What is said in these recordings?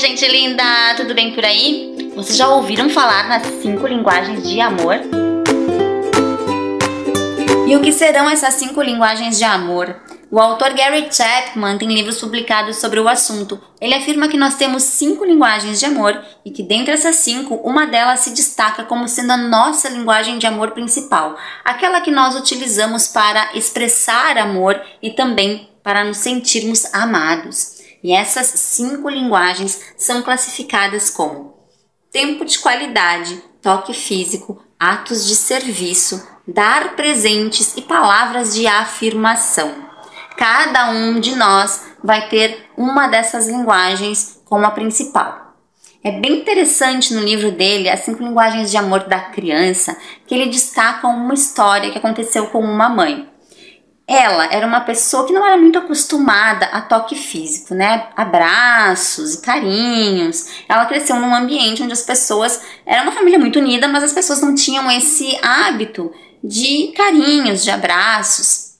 gente linda! Tudo bem por aí? Vocês já ouviram falar nas cinco linguagens de amor? E o que serão essas cinco linguagens de amor? O autor Gary Chapman tem livros publicados sobre o assunto. Ele afirma que nós temos cinco linguagens de amor e que dentre essas cinco, uma delas se destaca como sendo a nossa linguagem de amor principal, aquela que nós utilizamos para expressar amor e também para nos sentirmos amados. E essas cinco linguagens são classificadas como tempo de qualidade, toque físico, atos de serviço, dar presentes e palavras de afirmação. Cada um de nós vai ter uma dessas linguagens como a principal. É bem interessante no livro dele, As Cinco Linguagens de Amor da Criança, que ele destaca uma história que aconteceu com uma mãe. Ela era uma pessoa que não era muito acostumada a toque físico, né? Abraços e carinhos. Ela cresceu num ambiente onde as pessoas. Era uma família muito unida, mas as pessoas não tinham esse hábito de carinhos, de abraços.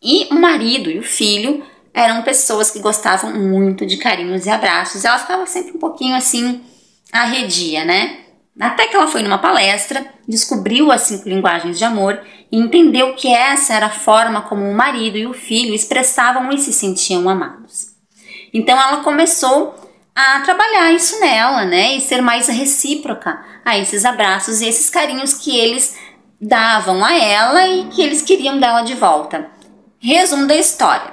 E o marido e o filho eram pessoas que gostavam muito de carinhos e abraços. Ela ficava sempre um pouquinho assim arredia, né? Até que ela foi numa palestra, descobriu as cinco linguagens de amor e entendeu que essa era a forma como o marido e o filho expressavam e se sentiam amados. Então ela começou a trabalhar isso nela, né, e ser mais recíproca a esses abraços e esses carinhos que eles davam a ela e que eles queriam dela de volta. Resumo da história: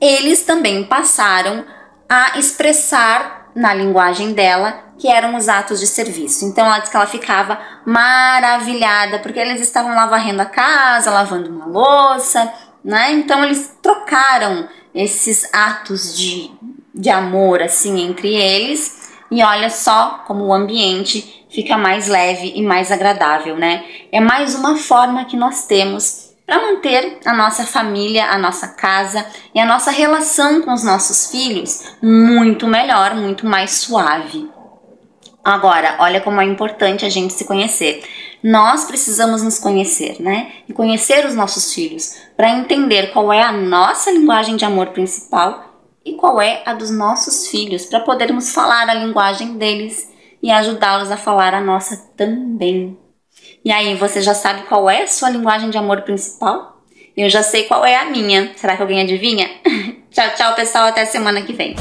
eles também passaram a expressar na linguagem dela, que eram os atos de serviço. Então ela disse que ela ficava maravilhada, porque eles estavam lá varrendo a casa, lavando uma louça, né? Então eles trocaram esses atos de, de amor assim entre eles. E olha só como o ambiente fica mais leve e mais agradável, né? É mais uma forma que nós temos para manter a nossa família, a nossa casa e a nossa relação com os nossos filhos muito melhor, muito mais suave. Agora, olha como é importante a gente se conhecer. Nós precisamos nos conhecer, né? E conhecer os nossos filhos para entender qual é a nossa linguagem de amor principal e qual é a dos nossos filhos, para podermos falar a linguagem deles e ajudá-los a falar a nossa também. E aí, você já sabe qual é a sua linguagem de amor principal? Eu já sei qual é a minha. Será que alguém adivinha? tchau, tchau, pessoal. Até semana que vem.